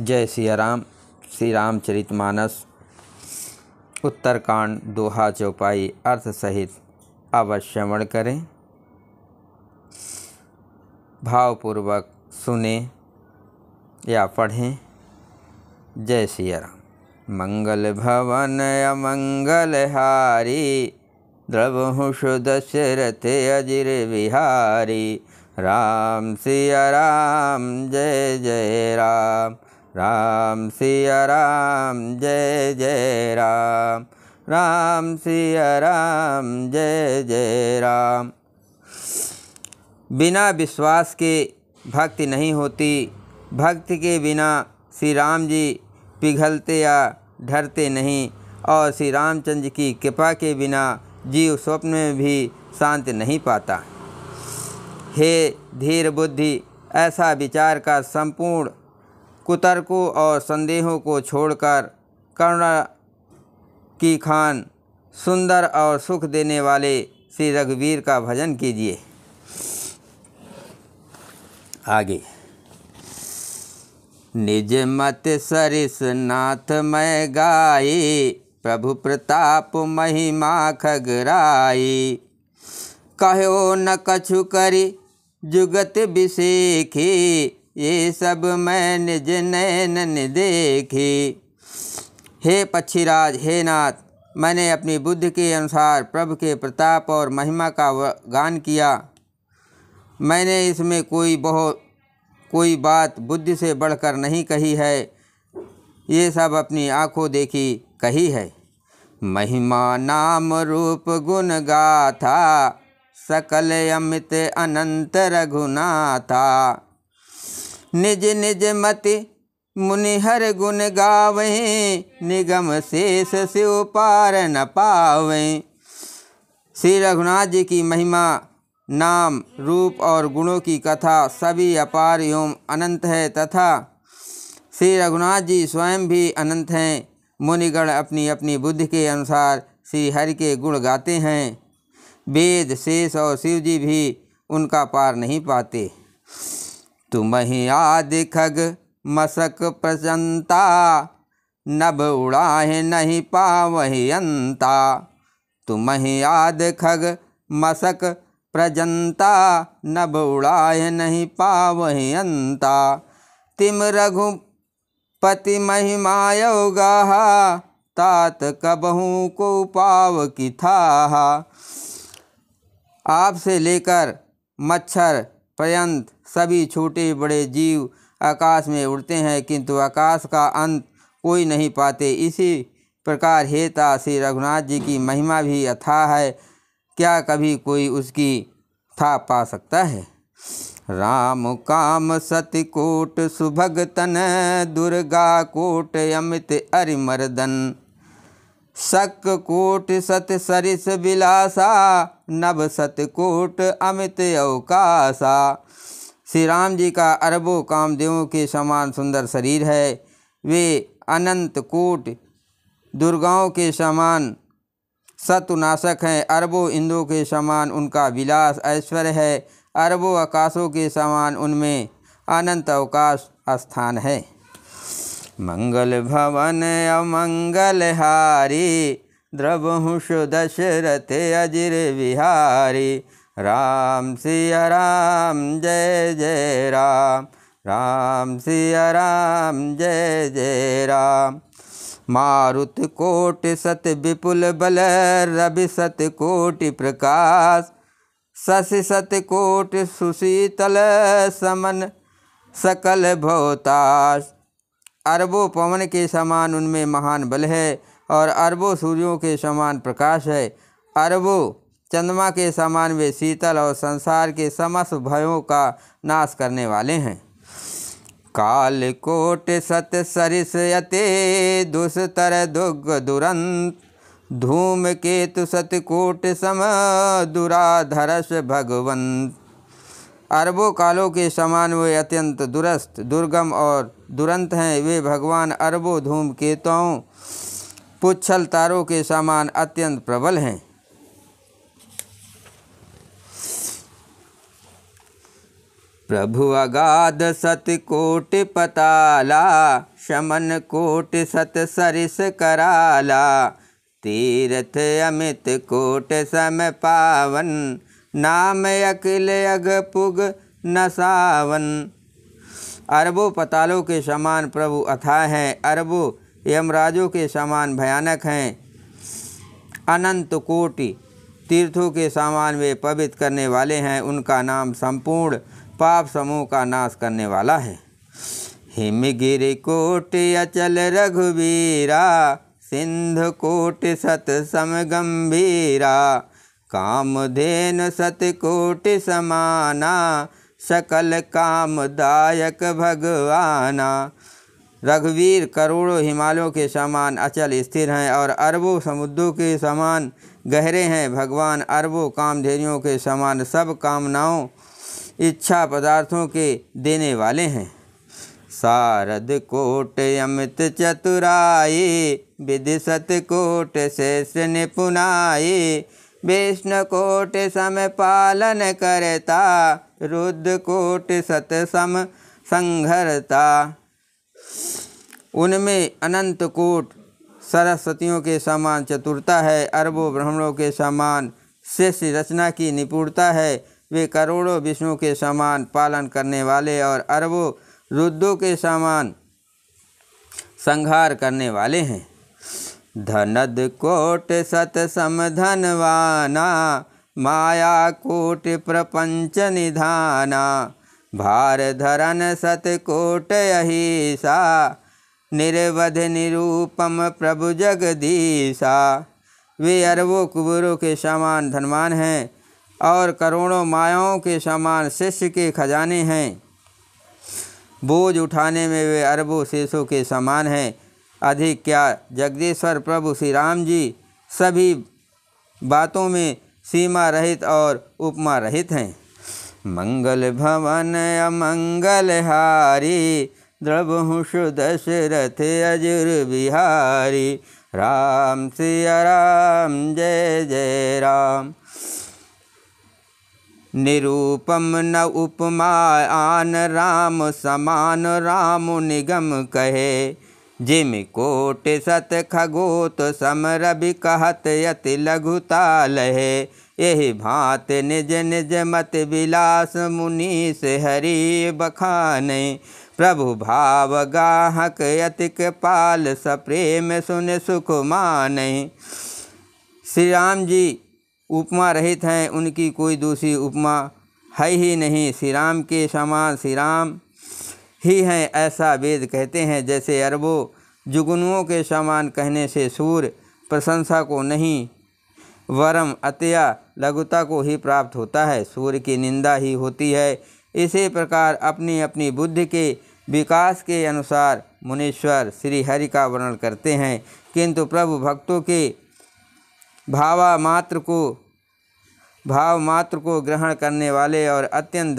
जय सिया राम श्री रामचरितमानस उत्तरकांड, दोहा चौपाई, अर्थ सहित अवश्यवण करें। भावपूर्वक सुने या पढ़ें। जय सिया राम मंगल भवन अमंगल हारी द्रवहुष दशरथ अजिर विहारी। राम सिया राम जय जय राम। राम सिया राम, जय जय राम। राम सिया राम, जय जय राम। बिना विश्वास के भक्ति नहीं होती। भक्ति के बिना श्री राम जी पिघलते या ढरते नहीं और श्री रामचंद्र की कृपा के बिना जीव स्वप्न में भी शांति नहीं पाता। हे धीर बुद्धि, ऐसा विचार का संपूर्ण कुतर्कों और संदेहों को छोड़कर करुणा की खान सुंदर और सुख देने वाले श्री रघुवीर का भजन कीजिए। आगे। निज मत सरिस नाथ मैं गाई, प्रभु प्रताप महिमा खगराई। कहो न कछु करी, जुगत बिसेखी ये सब मैं निज नैन देखी हे पक्षीराज, हे नाथ, मैंने अपनी बुद्धि के अनुसार प्रभु के प्रताप और महिमा का गान किया। मैंने इसमें कोई बहुत कोई बात बुद्धि से बढ़कर नहीं कही है। ये सब अपनी आँखों देखी कही है। महिमा नाम रूप गुण गाथा, सकल अमित अनंत रघुनाथा। निज निज मति मुनिहर गुण गावे, निगम शेष शिव पार न पावे। श्री रघुनाथ जी की महिमा, नाम, रूप और गुणों की कथा सभी अपार एवं अनंत है तथा श्री रघुनाथ जी स्वयं भी अनंत हैं। मुनिगण अपनी अपनी बुद्धि के अनुसार श्री हरि के गुण गाते हैं। वेद, शेष और शिव जी भी उनका पार नहीं पाते। तुम ही आदि खग मसक प्रजंता नभ उड़ाहे नहीं पावही अंता। तुम ही खग मसक प्रजंता नभ उड़ाहे नहीं पावही अंता। तिम रघुपति महिमायो गाहा तात कबहू को पाव की था आपसे लेकर मच्छर पर्यंत सभी छोटे बड़े जीव आकाश में उड़ते हैं, किंतु आकाश का अंत कोई नहीं पाते। इसी प्रकार हेता श्री रघुनाथ जी की महिमा भी अथाह है। क्या कभी कोई उसकी था पा सकता है? राम काम सति कोट सुभगतन, दुर्गा कोट अमित अरिमर्दन। शक कोट सत सरिस विलासा नभ सत कोट अमित अवकाशा श्री राम जी का अरबों कामदेवों के समान सुंदर शरीर है। वे अनंत कोट दुर्गाओं के समान सतुनाशक हैं। अरबों इंदों के समान उनका विलास ऐश्वर्य है। अरबों आकाशों के समान उनमें अनंत अवकाश स्थान है। मंगल भवन अमंगल हारी द्रवहुष दशरथ अजिर विहारी राम सिया राम, जय जय राम। राम सिया राम, जय जय राम। मारुत कोट सत विपुल बल, रवि सत कोटि प्रकाश। शशि सत कोट सुशीतल, समन सकल भवताश अरबों पवन के समान उनमें महान बल है और अरबों सूर्यों के समान प्रकाश है। अरबों चंद्रमा के समान वे शीतल और संसार के समस्त भयों का नाश करने वाले हैं। काल कोट सत सरिस यते, दुस्तर दुग दुरंत, धूम केतु सतकोट सम, दुराधरस भगवंत। अरबों कालों के समान वे अत्यंत दुरस्त दुर्गम और दुरंत हैं। वे भगवान अरबों धूम केतुओं, पुच्छल तारों के समान अत्यंत प्रबल हैं। प्रभु अगाध सत कोट पताला, शमन कोट सत सरिस कराला, तीर्थ अमित कोट सम पावन नाम अकिल अग पुग नसावन अरबों पतालों के समान प्रभु अथा हैं, अरबों यमराजों के समान भयानक हैं। अनंत कोटि तीर्थों के सामान वे पवित्र करने वाले हैं, उनका नाम संपूर्ण पाप समूह का नाश करने वाला है। हिमगिर कोट अचल रघुवीरा, सिंध कोट सत सम गंभीरा कामधेन सत कोट समाना सकल कामदायक भगवाना। रघुवीर करोड़ों हिमालयों के समान अचल स्थिर हैं और अरबों समुद्रों के समान गहरे हैं। भगवान अरबों कामधेनियों के समान सब कामनाओं, इच्छा पदार्थों के देने वाले हैं। शारद कोट अमित चतुराये विधि सत कोट शेष निपुनाये विष्णु कोट सम पालन करता रुद्र कोट सत सम संघरता। उनमें अनंत कोट सरस्वतियों के समान चतुरता है, अरबों ब्राह्मणों के समान शेष रचना की निपुणता है। वे करोड़ों विष्णु के समान पालन करने वाले और अरबों रुद्रों के समान संहार करने वाले हैं। धनद कोट सत सम धनवाना माया कोट प्रपंच निधाना। भार धरन सत कोट अहिसा, निर्वध निरूपम प्रभु जगदीशा वे अरबों कुबरों के समान धनवान हैं और करोड़ों मायाओं के समान शिष्य के खजाने हैं। बोझ उठाने में वे अरबों शेषों के समान हैं। अधिक क्या जगदीश्वर प्रभु श्री राम जी सभी बातों में सीमा रहित और उपमा रहित हैं। मंगल भवन अमंगल हारी द्रवहुषु दशरथ अजुर बिहारी। राम सिया राम, जय जय राम। निरूपम न आन राम समान राम निगम कहे। जिम कोट सत खगोत सम रवि कहत यति लघुताल है। यही भात निज निज मत विलास मुनीस हरि बखाने। प्रभु भाव गाहक यतिक पाल सप्रेम सुन सुख मान। श्री राम जी उपमा रहित हैं, उनकी कोई दूसरी उपमा है ही नहीं। श्री राम के समान श्री राम ही हैं ऐसा वेद कहते हैं, जैसे अरबों जुगनुओं के समान कहने से सूर्य प्रशंसा को नहीं, वरम अत्या लघुता को ही प्राप्त होता है सूर्य की निंदा ही होती है। इसी प्रकार अपनी अपनी बुद्धि के विकास के अनुसार मुनीश्वर श्री हरि का वर्णन करते हैं। किंतु प्रभु भक्तों के भावा मात्र को भाव मात्र को ग्रहण करने वाले और अत्यंत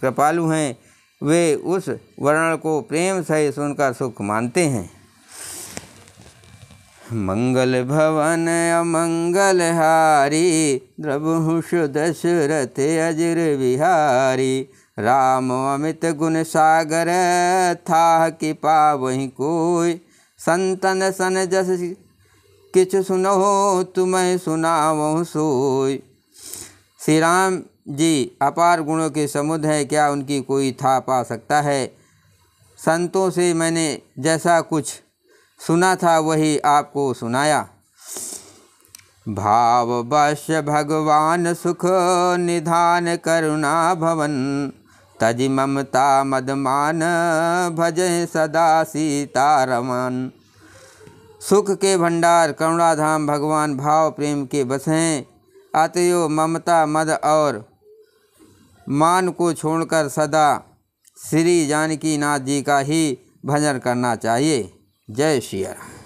कृपालु हैं। वे उस वर्ण को प्रेम सहित सुनकर सुख मानते हैं। मंगल भवन अमंगल हारी, द्रवहुष दशरथ अजर बिहारी, राम अमित गुण सागर था कि पावही कोई, संतन सन जस किच सुनो तुम्हें सुनावो सोई। श्री राम जी, अपार गुणों के समुद्र है, क्या उनकी कोई था पा सकता है? संतों से मैंने जैसा कुछ सुना था, वही आपको सुनाया। भाव वश भगवान सुख निधान करुणा भवन, तज ममता मदमान भज सदा सीतारमन सुख के भंडार करुणाधाम भगवान भाव प्रेम के बस हैं अतयो ममता मद और मान को छोड़कर सदा श्री जानकी नाथ जी का ही भजन करना चाहिए। जय श्री राम।